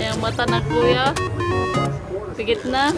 Yung mata na kuya. Pigit na.